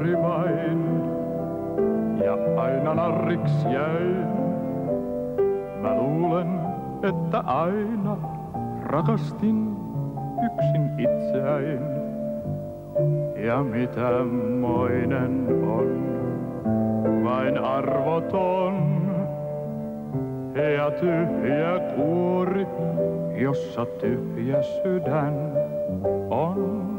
narrimain. Ja aina narriks jäin. Mä luulen, että aina rakastin yksin itseäin. Ja mitä moinen on, vain arvoton ja tyhjä kuori, jossa tyhjä sydän on.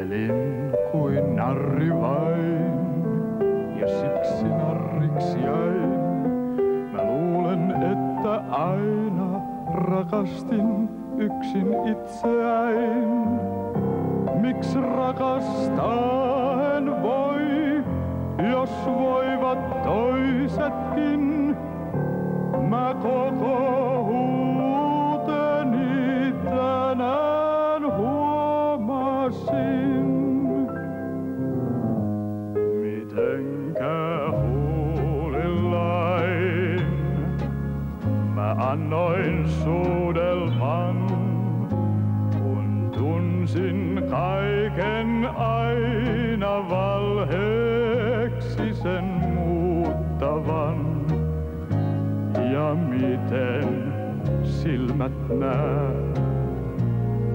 Elin kuin narri vain, ja siksi narriksi jäin. Mä luulen, että aina rakastin yksin itseäin. Miksi rakastaa en voi, jos voivat toisetkin? Mä koko huuteni tänään huomasin. Annoin suudelman, kun tunsin kaiken aina valheeksi sen muuttavan. Ja miten silmät nää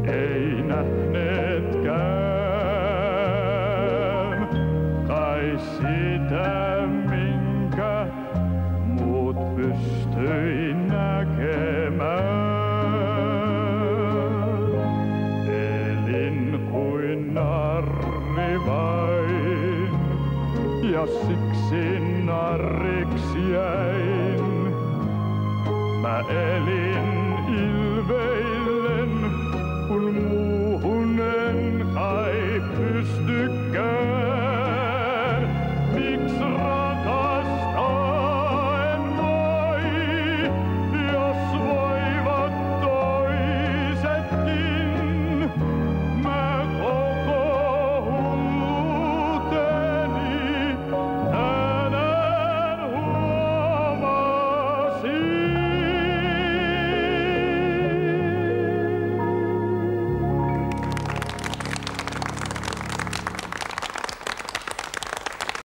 ei nähneetkään. Kai sitä, ja siksi narriksi jäin. Mä elin